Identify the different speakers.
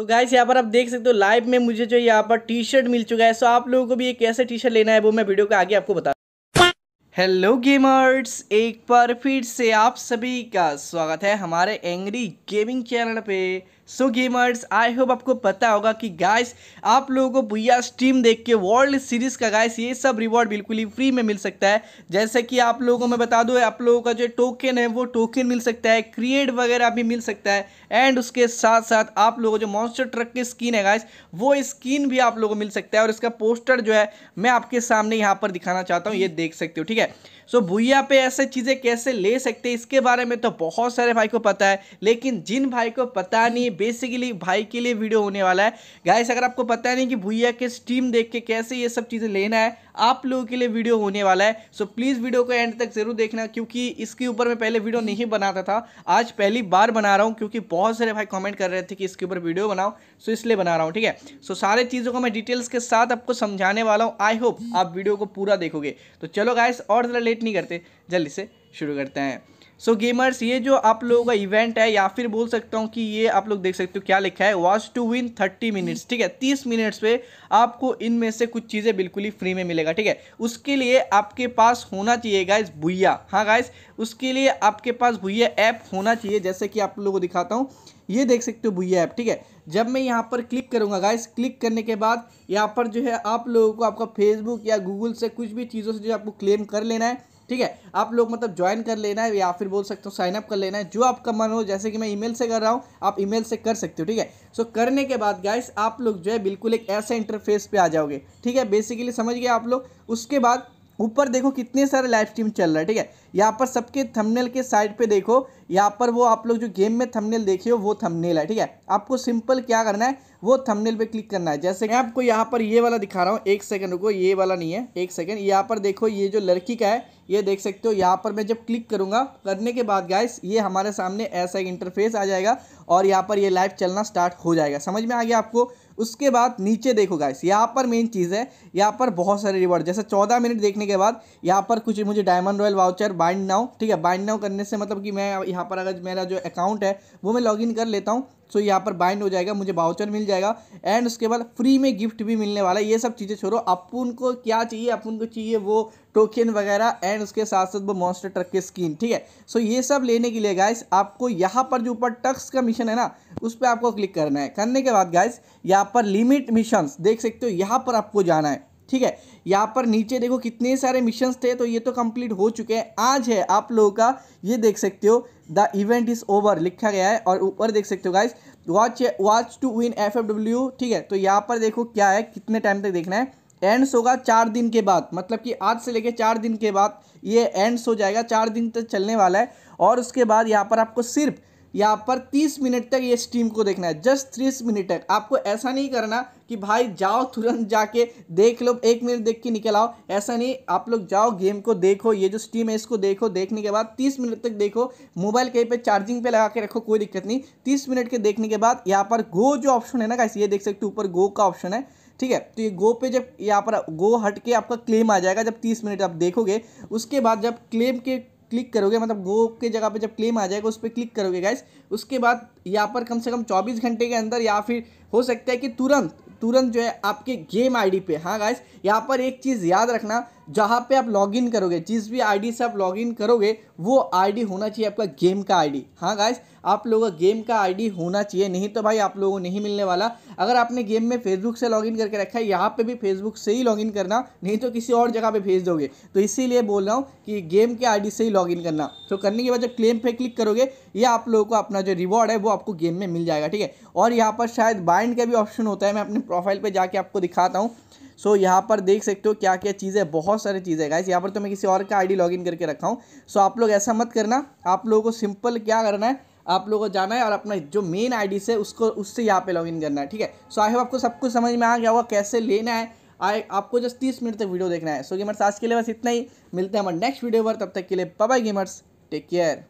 Speaker 1: तो गाइस यहाँ पर आप देख सकते हो लाइव में मुझे जो यहाँ पर टी शर्ट मिल चुका है। सो आप लोगों को भी एक कैसे टी शर्ट लेना है, वो मैं वीडियो के आगे आपको बता हेलो गेमर्स एक बार फिर से आप सभी का स्वागत है हमारे एंग्री गेमिंग चैनल पे। सो गेमर्स आई होप आपको पता होगा कि गाइस आप लोगों को भैया स्टीम देख के वर्ल्ड सीरीज़ का गाइस ये सब रिवॉर्ड बिल्कुल ही फ्री में मिल सकता है। जैसे कि आप लोगों मैं बता दूँ आप लोगों का जो टोकन है वो टोकन मिल सकता है क्रिएट वगैरह भी मिल सकता है। एंड उसके साथ साथ आप लोगों को जो मॉन्स्टर ट्रक की स्किन है गाइस वो स्किन भी आप लोगों को मिल सकता है। और इसका पोस्टर जो है मैं आपके सामने यहाँ पर दिखाना चाहता हूँ ये देख सकते हो ठीक है? सो so, भूया पे ऐसे चीज़ें कैसे ले सकते हैं इसके बारे में तो बहुत सारे भाई को पता है लेकिन जिन भाई को पता नहीं बेसिकली भाई के लिए वीडियो होने वाला है। गाइस अगर आपको पता नहीं कि भूया के स्टीम देख के कैसे ये सब चीज़ें लेना है, आप लोगों के लिए वीडियो होने वाला है। सो प्लीज़ वीडियो को एंड तक ज़रूर देखना, क्योंकि इसके ऊपर मैं पहले वीडियो नहीं बनाता था। आज पहली बार बना रहा हूँ, क्योंकि बहुत सारे भाई कॉमेंट कर रहे थे कि इसके ऊपर वीडियो बनाओ। सो इसलिए बना रहा हूँ, ठीक है? सो सारे चीज़ों को मैं डिटेल्स के साथ आपको समझाने वाला हूँ। आई होप आप वीडियो को पूरा देखोगे। तो चलो गाइस और ज़रा लेट नहीं करते, जल्दी से शुरू करते हैं। सो गेमर्स ये जो आप लोगों का इवेंट है, या फिर बोल सकता हूँ कि ये आप लोग देख सकते हो क्या लिखा है watch to win thirty minutes ठीक है? तीस मिनट्स पे आपको इनमें से कुछ चीज़ें बिल्कुल ही फ्री में मिलेगा, ठीक है? उसके लिए आपके पास होना चाहिए गाइज़ भुया हाँ गाइज़ उसके लिए आपके पास भुया ऐप होना चाहिए, जैसे कि आप लोगों को दिखाता हूँ। ये देख सकते हो भुया ऐप ठीक है? जब मैं यहाँ पर क्लिक करूँगा गाइस क्लिक करने के बाद यहाँ पर जो है आप लोगों को आपका फेसबुक या गूगल से कुछ भी चीज़ों से जो आपको क्लेम कर लेना है ठीक है? आप लोग मतलब ज्वाइन कर लेना है या फिर बोल सकते हो साइन अप कर लेना है जो आपका मन हो जैसे कि मैं ईमेल से कर रहा हूँ आप ईमेल से कर सकते हो ठीक है? सो so, करने के बाद गाइस आप लोग जो है बिल्कुल एक ऐसे इंटरफेस पे आ जाओगे ठीक है? बेसिकली समझ गए आप लोग? उसके बाद ऊपर देखो कितने सारे लाइव स्ट्रीम चल रहा है, ठीक है? यहाँ पर सबके थंबनेल के साइड पे देखो, यहाँ पर वो आप लोग जो गेम में थंबनेल देखे हो, वो थंबनेल है, ठीक है? आपको सिंपल क्या करना है, वो थंबनेल पे क्लिक करना है। जैसे मैं आपको यहाँ पर ये वाला दिखा रहा हूँ, एक सेकंड रुको, ये वाला नहीं है, एक सेकंड यहाँ पर देखो, ये जो लड़की का है, ये देख सकते हो, यहाँ पर मैं जब क्लिक करूँगा, करने के बाद गाइस ये हमारे सामने ऐसा एक इंटरफेस आ जाएगा और यहाँ पर ये लाइव चलना स्टार्ट हो जाएगा। समझ में आ गया आपको? उसके बाद नीचे देखो गाइस यहाँ पर मेन चीज़ है, यहाँ पर बहुत सारे रिवॉर्ड जैसे चौदह मिनट देखने के बाद यहाँ पर कुछ मुझे diamond royal voucher bind now ठीक है बाइंड नाउ करने से मतलब कि मैं यहाँ पर अगर मेरा जो अकाउंट है, वो मैं लॉगिन कर लेता हूँ सो यहाँ पर बाइंड हो जाएगा, मुझे बाउचर मिल जाएगा। एंड उसके बाद फ्री में गिफ्ट भी मिलने वाला है। ये सब चीज़ें छोड़ो। अपन को क्या चाहिए? अपन को चाहिए वो टोकन वगैरह एंड उसके साथ साथ वो मॉन्स्टर ट्रक की स्किन ठीक है? सो ये सब लेने के लिए गाइस आपको यहाँ पर जो ऊपर टक्स का मिशन है ना, उस पर आपको क्लिक करना है। करने के बाद गाइस यहाँ पर लिमिट मिशन देख सकते हो, यहाँ पर आपको जाना है। ठीक है? यहाँ पर नीचे देखो कितने सारे मिशंस थे तो ये तो कंप्लीट हो चुके हैं। आज है, आप लोगों का ये देख सकते हो द इवेंट इज़ ओवर लिखा गया है, और ऊपर देख सकते हो guys watch watch to win F F W ठीक है? तो यहाँ पर देखो क्या है, कितने टाइम तक देखना है। एंड्स होगा चार दिन के बाद मतलब कि आज से लेके चार दिन के बाद ये एंड्स हो जाएगा, चार दिन तक चलने वाला है। और उसके बाद यहाँ पर आपको सिर्फ़ यहाँ पर तीस मिनट तक ये स्ट्रीम को देखना है। जस्ट तीस मिनट तक। आपको ऐसा नहीं करना कि भाई जाओ तुरंत जाके देख लो, एक मिनट देख के निकल आओ। ऐसा नहीं, आप लोग जाओ गेम को देखो, ये जो स्ट्रीम है इसको देखो। देखने के बाद तीस मिनट तक देखो। मोबाइल कहीं पे चार्जिंग पे लगा के रखो, कोई दिक्कत नहीं। तीस मिनट के देखने के बाद यहाँ पर गो जो ऑप्शन है ना कैसे ये देख सकते ऊपर गो का ऑप्शन है। ठीक है? तो ये गो पे जब यहाँ पर गो हट के आपका क्लेम आ जाएगा, जब तीस मिनट आप देखोगे, उसके बाद जब क्लेम के क्लिक करोगे मतलब गो के जगह पे जब क्लेम आ जाएगा, उस पर क्लिक करोगे गाइस उसके बाद यहाँ पर कम से कम चौबीस घंटे के अंदर या फिर हो सकता है कि तुरंत तुरंत जो है आपके गेम आईडी पे हाँ गाइस यहाँ पर एक चीज़ याद रखना जहाँ पे आप लॉगिन करोगे, जिस भी आईडी से आप लॉगिन करोगे, वो आईडी होना चाहिए आपका गेम का आईडी हाँ गाइस आप लोगों का गेम का आईडी होना चाहिए, नहीं तो भाई आप लोगों को नहीं मिलने वाला। अगर आपने गेम में फेसबुक से लॉगिन करके रखा है, यहाँ पे भी फेसबुक से ही लॉगिन करना, नहीं तो किसी और जगह पे भेज दोगे। तो इसीलिए बोल रहा हूँ कि गेम के आईडी से ही लॉगिन करना। तो करने के बाद जब क्लेम पे क्लिक करोगे, ये आप लोगों को अपना जो रिवॉर्ड है, वो आपको गेम में मिल जाएगा, ठीक है? और यहाँ पर शायद बाइंड का भी ऑप्शन होता है, मैं अपने प्रोफ़ाइल पर जाके आपको दिखाता हूँ। सो so, यहाँ पर देख सकते हो क्या क्या चीज़ें बहुत सारी चीज़ें गाइस यहाँ पर तो मैं किसी और का आईडी लॉगिन करके रखा हूँ। सो so, आप लोग ऐसा मत करना। आप लोगों को सिंपल क्या करना है आप लोगों को जाना है और अपना जो मेन आईडी से उसको उससे यहाँ पे लॉगिन करना है ठीक है? सो आई होप आपको सब कुछ समझ में आ गया होगा कैसे लेना है। आई आपको जस्ट तीस मिनट तक वीडियो देखना है। सो गेमर्स आज के लिए बस इतना ही। मिलते हैं हमारे नेक्स्ट वीडियो पर। तब तक के लिए बाय गेमर्स टेक केयर